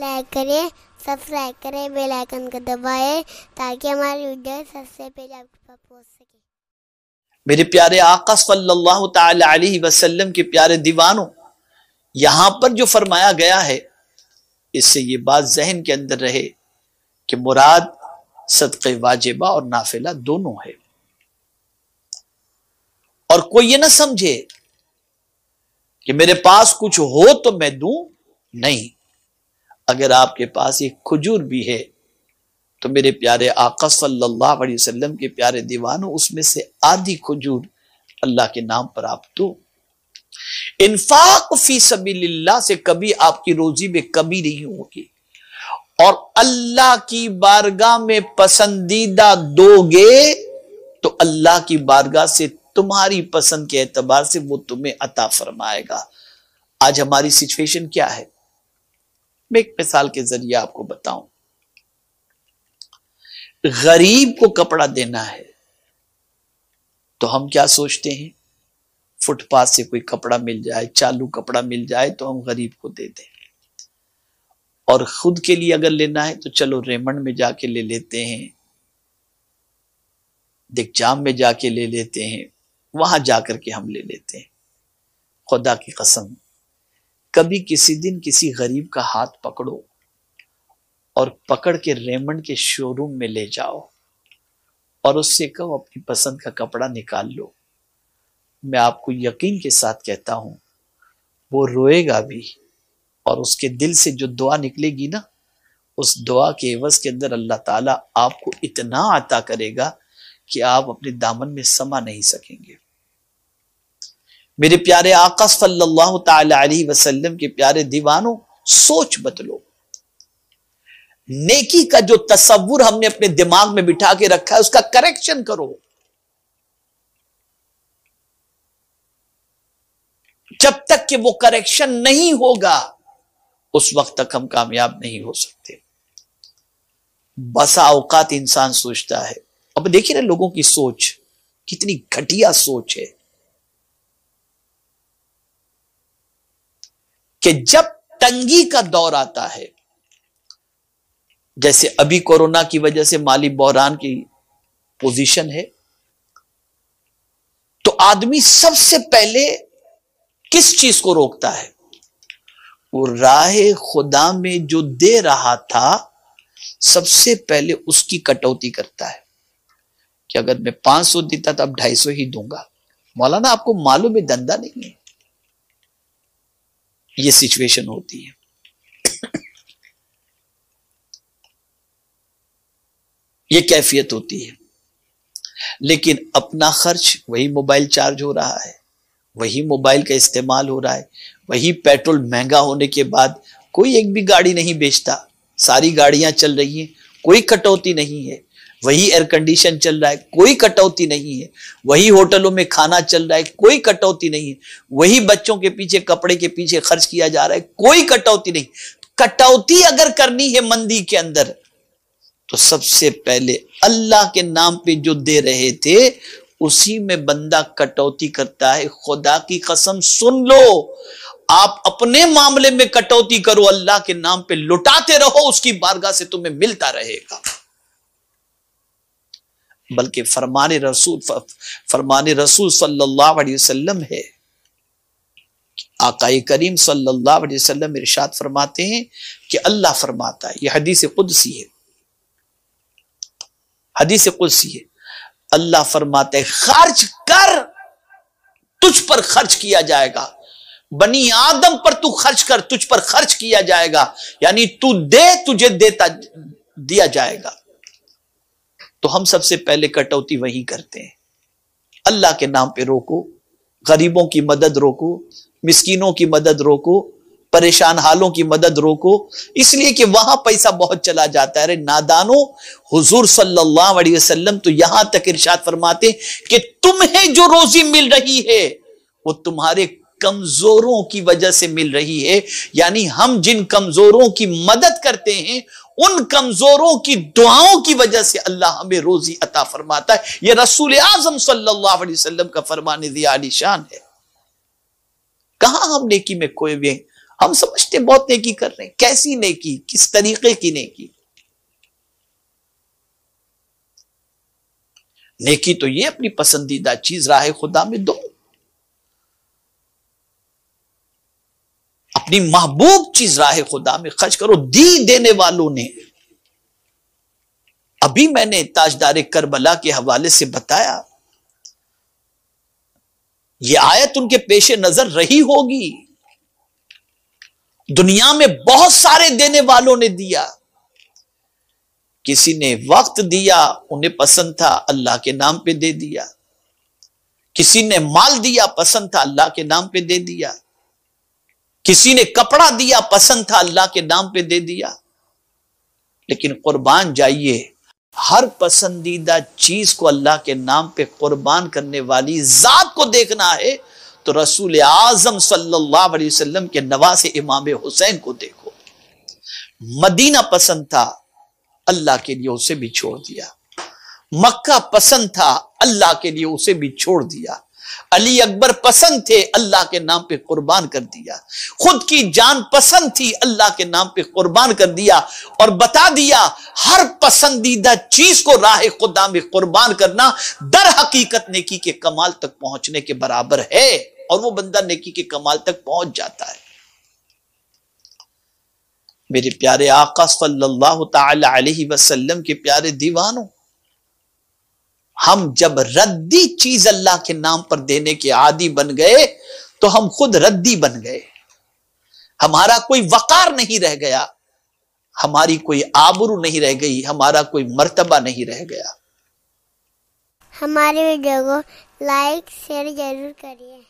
Like करें subscribe करें bell icon को दबाएँ, ताकि हमारी वीडियो सबसे पहले आपके पास पहुँच सके। मेरे प्यारे आका सल्लल्लाहु ताला अलैहि वसल्लम के प्यारे दीवानों, यहाँ पर जो फरमाया गया है, इससे ये बात जहन के अंदर रहे कि मुराद, सदक़ वाजिबा और नाफिला दोनों है। और कोई ये ना समझे कि मेरे पास कुछ हो तो मैं दूँ, नहीं। अगर आपके पास एक खजूर भी है तो मेरे प्यारे आका सल्लल्लाहु अलैहि वसल्लम के प्यारे दीवानों, उसमें से आधी खजूर अल्लाह के नाम पर आप दो। इन्फाक फ़ी सबीलिल्लाह से कभी आपकी रोजी में कमी नहीं होगी। और अल्लाह की बारगाह में पसंदीदा दोगे तो अल्लाह की बारगाह से तुम्हारी पसंद के एतबार से वो तुम्हें अता फरमाएगा। आज हमारी सिचुएशन क्या है? मैं एक मिसाल के ज़रिए आपको बताऊँ। गरीब को कपड़ा देना है तो हम क्या सोचते हैं? फुटपाथ से कोई कपड़ा मिल जाए, चालू कपड़ा मिल जाए तो हम गरीब को दे दें। और खुद के लिए अगर लेना है तो चलो रेमंड में जाके ले लेते हैं, दिग्जाम में जाके ले लेते हैं, वहाँ जाकर के हम ले लेते हैं। खुदा की कसम कभी किसी दिन किसी गरीब का हाथ पकड़ो और पकड़ के रेमंड के शोरूम में ले जाओ और उससे कहो, अपनी पसंद का कपड़ा निकाल लो। मैं आपको यकीन के साथ कहता हूँ, वो रोएगा भी और उसके दिल से जो दुआ निकलेगी ना, उस दुआ के एवज के अंदर अल्लाह ताला आपको इतना अता करेगा कि आप अपने दामन में समा नहीं सकेंगे। मेरे प्यारे आका अलैहि वसल्लम के प्यारे दीवानों, सोच बदलो। नेकी का जो तस्वुर हमने अपने दिमाग में बिठा के रखा है, उसका करेक्शन करो। जब तक कि वो करेक्शन नहीं होगा, उस वक्त तक हम कामयाब नहीं हो सकते। बसा औकात इंसान सोचता है। अब देखिए ना लोगों की सोच, कितनी घटिया सोच है। कि जब तंगी का दौर आता है, जैसे अभी कोरोना की वजह से माली बहरान की पोजीशन है तो आदमी सबसे पहले किस चीज़ को रोकता है? वो राह खुदा में जो दे रहा था, सबसे पहले उसकी कटौती करता है। कि अगर मैं 500 देता तो अब 250 ही दूँगा। मौलाना, आपको मालूम है, धंधा नहीं है। ये सिचुएशन होती है। ये कैफियत होती है। लेकिन अपना खर्च, वही मोबाइल चार्ज हो रहा है, वही मोबाइल का इस्तेमाल हो रहा है, वही पेट्रोल महँगा होने के बाद कोई एक भी गाड़ी नहीं बेचता। सारी गाड़ियाँ चल रही हैं, कोई कटौती नहीं है। वही एयर कंडीशन चल रहा है, कोई कटौती नहीं है। वही होटलों में खाना चल रहा है, कोई कटौती नहीं है। वही बच्चों के पीछे, कपड़े के पीछे खर्च किया जा रहा है, कोई कटौती नहीं। कटौती अगर करनी है मंदी के अंदर तो सबसे पहले अल्लाह के नाम पे जो दे रहे थे, उसी में बंदा कटौती करता है। खुदा की कसम, सुन लो, आप अपने मामले में कटौती करो, अल्लाह के नाम पे लुटाते रहो, उसकी बारगाह से तुम्हें मिलता रहेगा। बल्कि फरमान रसूल फरमाने रसूल सल्लल्लाहु अलैहि वसल्लम है। आकाई करीम सल्लल्लाहु अलैहि वसल्लम इरशाद फरमाते हैं कि अल्लाह फरमाता है। यह हदीस कुदसी है। हदीस कुदसी है। अल्लाह फरमाते खर्च कर, तुझ पर खर्च किया जाएगा। बनी आदम पर तू खर्च कर, तुझ पर खर्च किया जाएगा। यानी तू दे, तुझे देता, दिया जाएगा। तो हम सबसे पहले कटौती वही करते हैं। अल्लाह के नाम पे रोको, गरीबों की मदद रोको, मिस्कीनों की मदद रोको, परेशान हालों की मदद रोको। इसलिए कि वहाँ पैसा बहुत चला जाता है। अरे नादानो, हुजूर सल्लल्लाहु अलैहि वसल्लम तो यहाँ तक इरशाद फरमाते कि तुम्हें जो रोजी मिल रही है, वो तुम्हारे कमजोरों की वजह से मिल रही है। यानी हम जिन कमजोरों की मदद करते हैं, उन कमजोरों की दुआओं की वजह से अल्लाह हमें रोजी अता फरमाता है। यह रसूल आज़म सल्लल्लाहु अलैहि वसल्लम का फरमान दिया शान है। कहाँ हम नेकी में खोए हुए हम समझते बहुत नेकी कर रहे हैं। कैसी नेकी? किस तरीके की नेकी? नेकी तो ये अपनी पसंदीदा चीज़ राह खुदा में दो। अपनी महबूब चीज़ राह खुदा में खर्च करो दी देने वालों ने। अभी मैंने ताजदार करबला के हवाले से बताया, ये आयत उनके पेशे नज़र रही होगी। दुनिया में बहुत सारे देने वालों ने दिया। किसी ने वक्त दिया, उन्हें पसंद था, अल्लाह के नाम पे दे दिया। किसी ने माल दिया, पसंद था, अल्लाह के नाम पे दे दिया। किसी ने कपड़ा दिया, पसंद था, अल्लाह के नाम पे दे दिया। लेकिन कुर्बान जाइए। हर पसंदीदा चीज़ को अल्लाह के नाम पे कुर्बान करने वाली जात को देखना है तो रसूल आज़म सल्लल्लाहु अलैहि वसल्लम के नवासे इमाम हुसैन को देखो। मदीना पसंद था, अल्लाह के लिए उसे भी छोड़ दिया। मक्का पसंद था, अल्लाह के लिए उसे भी छोड़ दिया। अली अकबर पसंद थे, अल्लाह के नाम पे कुर्बान कर दिया। खुद की जान पसंद थी, अल्लाह के नाम पे कुर्बान कर दिया और बता दिया, हर पसंदीदा चीज़ को राह खुदा में कुर्बान करना दर हकीकत नेकी के कमाल तक पहुँचने के बराबर है और वो बंदा नेकी के कमाल तक पहुँच जाता है। मेरे प्यारे आका सल्लल्लाहु अलैहि वसल्लम के प्यारे दीवानों हम जब रद्दी चीज़ अल्लाह के नाम पर देने के आदि बन गए तो हम खुद रद्दी बन गए। हमारा कोई वकार नहीं रह गया। हमारी कोई आबरू नहीं रह गई, हमारा कोई मर्तबा नहीं रह गया। हमारे वीडियो को लाइक, शेयर ज़रूर करिए।